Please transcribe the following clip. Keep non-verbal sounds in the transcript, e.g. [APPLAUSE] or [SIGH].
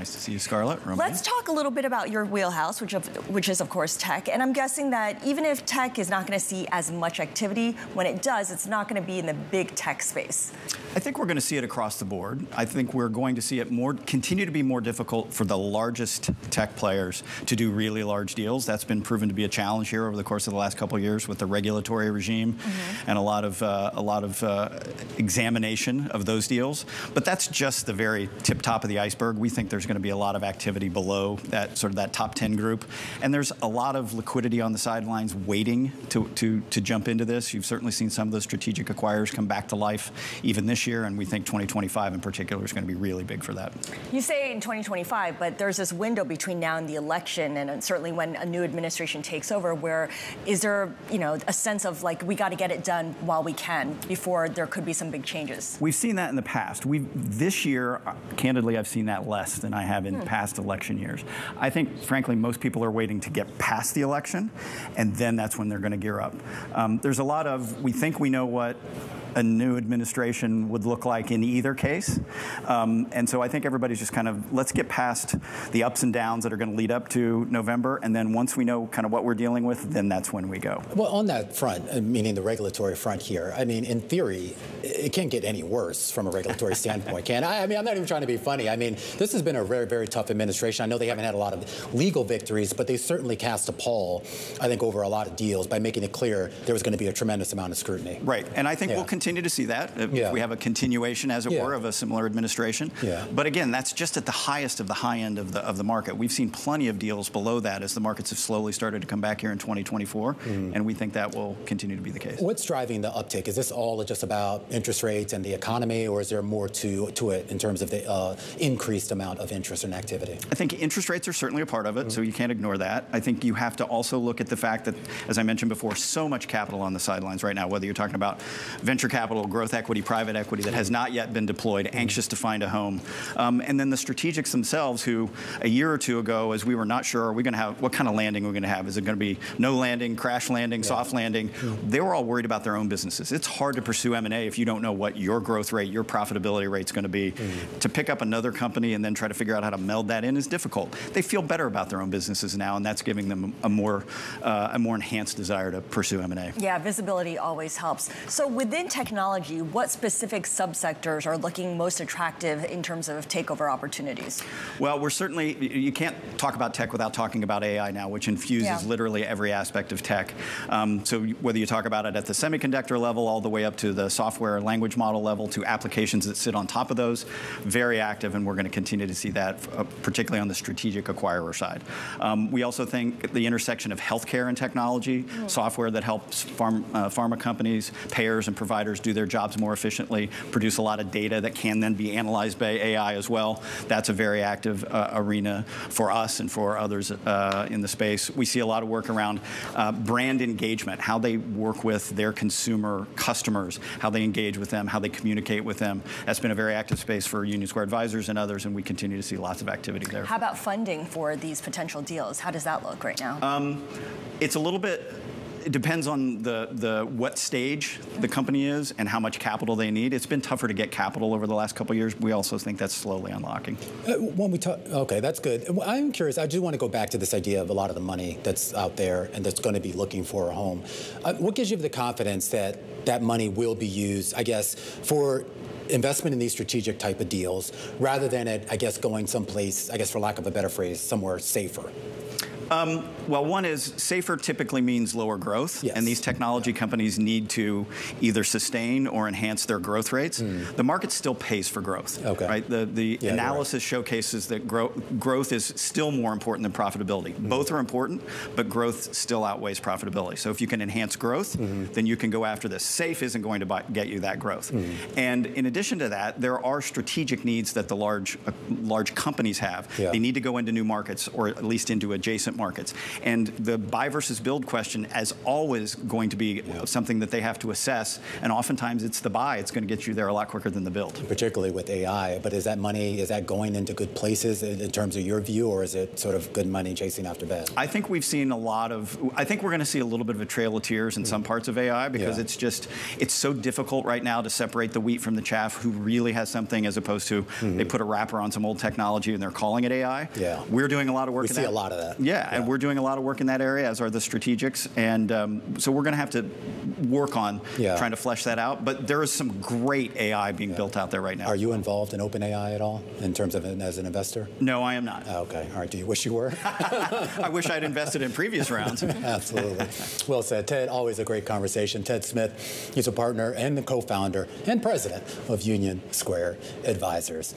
Nice to see you, Scarlet. Let's talk a little bit about your wheelhouse, which, of, which is, of course, tech. And I'm guessing that even if tech is not going to see as much activity, when it does, it's not going to be in the big tech space. I think we're going to see it across the board. I think we're going to see it more continue to be more difficult for the largest tech players to do really large deals. That's been proven to be a challenge here over the course of the last couple of years with the regulatory regime mm -hmm. and a lot of uh, a lot of uh, examination of those deals. But that's just the very tip top of the iceberg. We think there's going to be a lot of activity below that sort of that top 10 group, and there's a lot of liquidity on the sidelines waiting to to to jump into this. You've certainly seen some of those strategic acquirers come back to life even this year, and we think 2025 in particular is going to be really big for that. You say in 2025, but there's this window between now and the election, and certainly when a new administration takes over, where is there, you know, a sense of like we got to get it done while we can before there could be some big changes? We've seen that in the past. We this year, uh, candidly, I've seen that less than I have in hmm. past election years. I think, frankly, most people are waiting to get past the election, and then that's when they're going to gear up. Um, there's a lot of we think we know what a new administration would look like in either case. Um, and so I think everybody's just kind of, let's get past the ups and downs that are going to lead up to November. And then once we know kind of what we're dealing with, then that's when we go. Well, on that front, uh, meaning the regulatory front here, I mean, in theory, it can't get any worse from a regulatory standpoint, can I? I mean, I'm not even trying to be funny. I mean, this has been a very, very tough administration. I know they haven't had a lot of legal victories, but they certainly cast a pall, I think, over a lot of deals by making it clear there was going to be a tremendous amount of scrutiny. Right. And I think yeah. we'll continue to see that if yeah. we have a continuation, as it yeah. were, of a similar administration. Yeah. But again, that's just at the highest of the high end of the of the market. We've seen plenty of deals below that as the markets have slowly started to come back here in 2024, mm. and we think that will continue to be the case. What's driving the uptick? Is this all just about interest rates and the economy, or is there more to to it in terms of the uh, increased amount of interest and activity? I think interest rates are certainly a part of it, mm. so you can't ignore that. I think you have to also look at the fact that, as I mentioned before, so much capital on the sidelines right now, whether you're talking about venture capital, growth equity, private equity that has not yet been deployed, anxious to find a home. Um, and then the strategics themselves who a year or two ago, as we were not sure, are we going to have, what kind of landing are we going to have? Is it going to be no landing, crash landing, yeah. soft landing? Yeah. They were all worried about their own businesses. It's hard to pursue M&A if you don't know what your growth rate, your profitability rate is going to be. Mm. To pick up another company and then try to figure out how to meld that in is difficult. They feel better about their own businesses now, and that's giving them a more, uh, a more enhanced desire to pursue M&A. Yeah, visibility always helps. So within technology, what specific subsectors are looking most attractive in terms of takeover opportunities? Well, we're certainly, you can't talk about tech without talking about AI now, which infuses yeah. literally every aspect of tech. Um, so whether you talk about it at the semiconductor level, all the way up to the software language model level, to applications that sit on top of those, very active, and we're going to continue to see that, uh, particularly on the strategic acquirer side. Um, we also think the intersection of healthcare and technology, mm. software that helps farm, uh, pharma companies, payers, and providers do their jobs more efficiently, produce a lot of data that can then be analyzed by AI as well. That's a very active uh, arena for us and for others uh, in the space. We see a lot of work around uh, brand engagement, how they work with their consumer customers, how they engage with them, how they communicate with them. That's been a very active space for Union Square Advisors and others, and we continue to see lots of activity there. How about funding for these potential deals? How does that look right now? Um, it's a little bit it depends on the, the what stage the company is and how much capital they need. It's been tougher to get capital over the last couple years. We also think that's slowly unlocking. Uh, when we talk, okay, that's good. I'm curious. I do want to go back to this idea of a lot of the money that's out there and that's going to be looking for a home. Uh, what gives you the confidence that that money will be used, I guess, for investment in these strategic type of deals rather than it, I guess, going someplace, I guess, for lack of a better phrase, somewhere safer? Um, well, one is safer typically means lower growth, yes. and these technology companies need to either sustain or enhance their growth rates. Mm. The market still pays for growth. Okay. Right. The the yeah, analysis right. showcases that grow, growth is still more important than profitability. Mm. Both are important, but growth still outweighs profitability. So if you can enhance growth, mm. then you can go after this. Safe isn't going to buy, get you that growth. Mm. And in addition to that, there are strategic needs that the large uh, large companies have. Yeah. They need to go into new markets or at least into adjacent markets. And the buy versus build question is always going to be yeah. something that they have to assess. And oftentimes it's the buy. It's going to get you there a lot quicker than the build. Particularly with AI. But is that money, is that going into good places in terms of your view, or is it sort of good money chasing after bad? I think we've seen a lot of, I think we're going to see a little bit of a trail of tears in mm. some parts of AI because yeah. it's just, it's so difficult right now to separate the wheat from the chaff who really has something as opposed to mm-hmm. they put a wrapper on some old technology and they're calling it AI. Yeah. We're doing a lot of work we see that. a lot of that. Yeah, yeah, and we're doing a lot of work in that area, as are the strategics. And um, so we're going to have to work on yeah. trying to flesh that out. But there is some great AI being yeah. built out there right now. Are you involved in OpenAI at all in terms of as an investor? No, I am not. Oh, okay. All right. Do you wish you were? [LAUGHS] I wish I'd invested in previous rounds. [LAUGHS] Absolutely. Well said. Ted, always a great conversation. Ted Smith, he's a partner and the co-founder and president of Union Square Advisors.